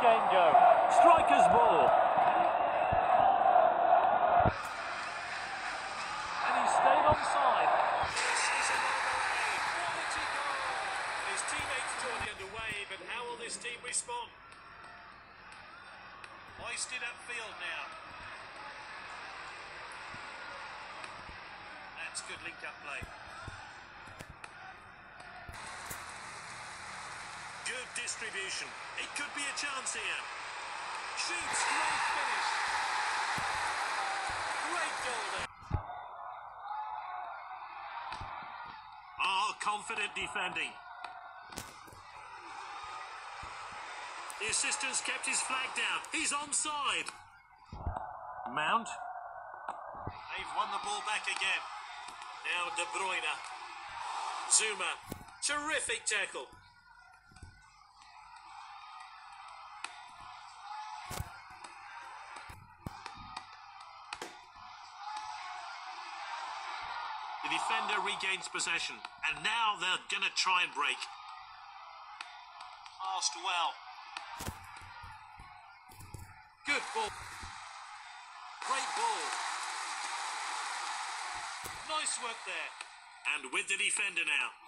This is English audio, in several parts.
game go? Striker's ball. And he stayed onside. This is another quality goal. His teammates join underway, but how will this team respond? Hoisted upfield now. That's good link-up play. Distribution. It could be a chance here. Shoots, great finish. Great goal there. Oh, ah, confident defending. The assistant's kept his flag down. He's onside. Mount. They've won the ball back again. Now De Bruyne. Zouma. Terrific tackle. Regains possession, and now they're going to try and break. Passed well. Good ball. Great ball. Nice work there. And with the defender now.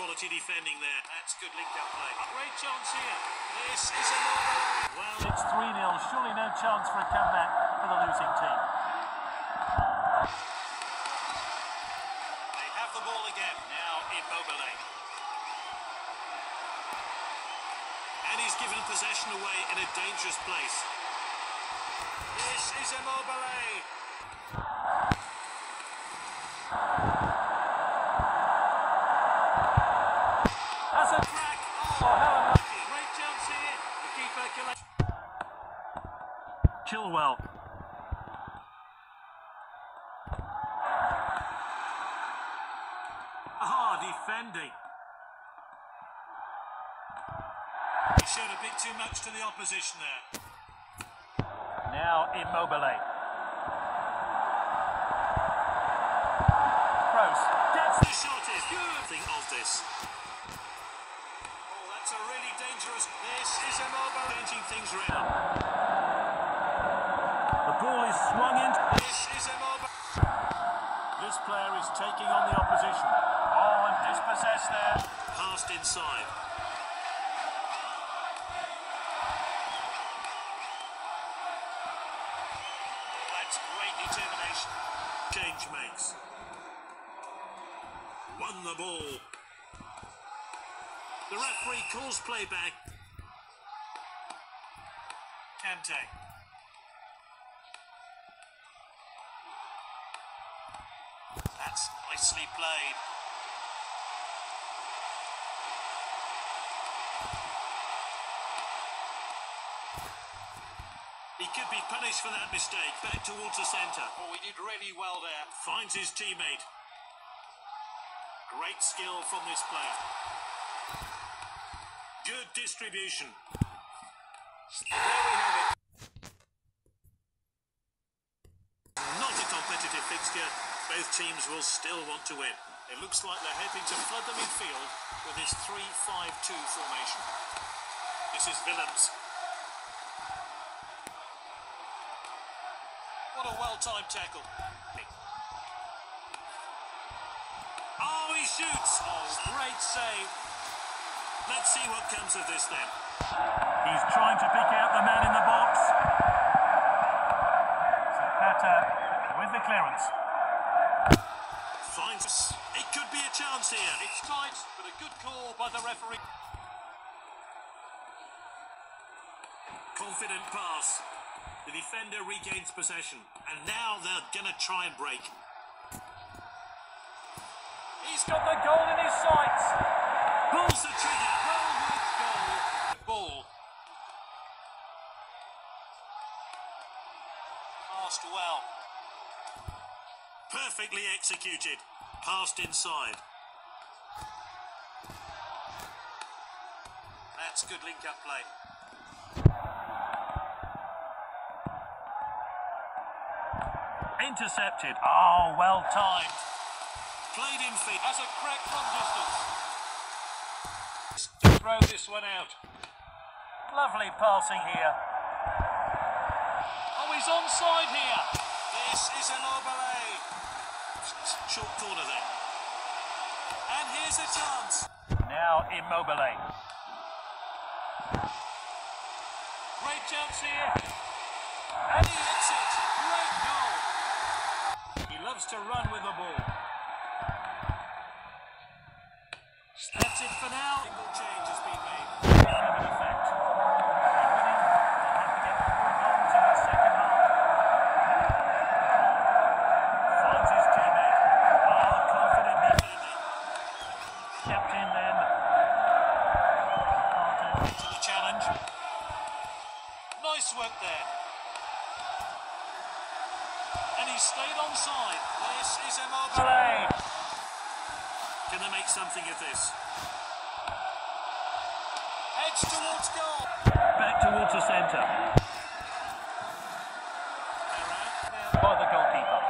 Quality defending there. That's good linked up play. Great chance here. This is another. Well, It's 3 0. Surely no chance for a comeback for the losing team. they have the ball again. Now in Immobile. And he's given possession away in a dangerous place. This is Immobile. Chilwell. Ah, defending. He showed a bit too much to the opposition there. Now Immobile. Kroos gets The shot is good. Think of this. Oh, that's a really dangerous. This is Immobile. Changing things around. the ball is swung in. This is Immobile. This player is taking on the opposition. Oh, and dispossessed there. Passed inside. That's great determination. Change makes. Won the ball. The referee calls play. Kante. That's nicely played. Could be punished for that mistake. Back towards the centre. Oh, he did really well there. Finds his teammate. Great skill from this player. Good distribution. There we have it. Not a competitive fixture. Both teams will still want to win. It looks like they're hoping to flood the midfield with this 3-5-2 formation. This is Willems. What a well-timed tackle. Oh, he shoots. Oh, great save. Let's see what comes of this then. He's trying to pick out the man in the box. Zapata with the clearance. Finds us. It could be a chance here. It's tight, but a good call by the referee. Confident pass. The defender regains possession, and now they're gonna try and break. He's got the goal in his sights. Pulls the trigger. Well worked goal. Ball. Passed well. Perfectly executed. Passed inside. That's good link-up play. Intercepted. Oh, well timed. Played in feet. Has a crack from distance. Throw this one out. Lovely passing here. Oh, he's onside here. This is an Oberlay. Short corner there. And here's a chance. Now Immobile. Great chance here. And he hits it. Great goal. He loves to run with the ball. That's it for now. Stayed onside. This is Immobile. Can they make something of this? Heads towards goal. Back towards the centre. They're out now. By the goalkeeper.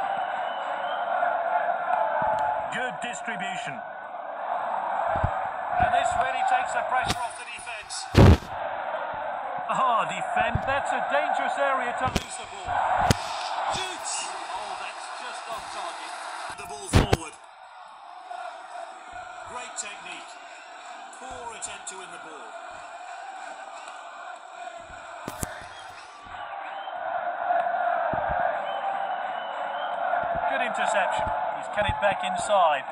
Good distribution. And this really takes the pressure off the defence. Ah, defend. That's a dangerous area to lose the ball. Shoots. Oh, that's just off target. The ball forward. Great technique. Poor attempt to win the ball. Good interception. He's cut it back inside.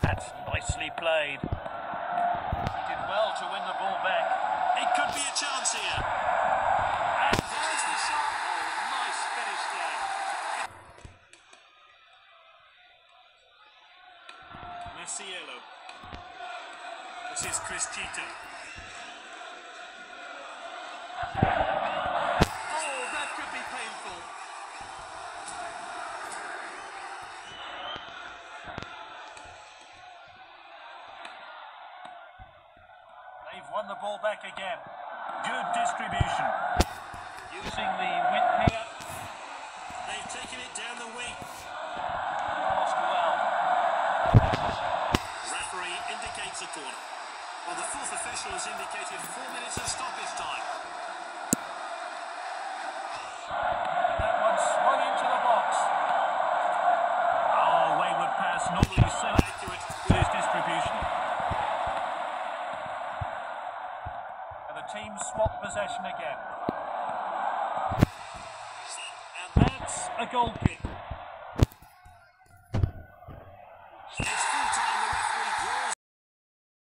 That's nicely played. He did well to win the ball back. It could be a chance here. And There's the shot. Oh, nice finish there. Messiello. This is Chris Cheetah. Oh, that could be painful. They've won the ball back again. Good distribution. Using the width here. They've taken it down the wing. Passed well. Referee indicates a corner. Well, the fourth official has indicated four minutes of stoppage time. That one swung into the box. Oh, wayward pass. Normally so accurate with his distribution. And the team swap possession again. And that's a goal kick.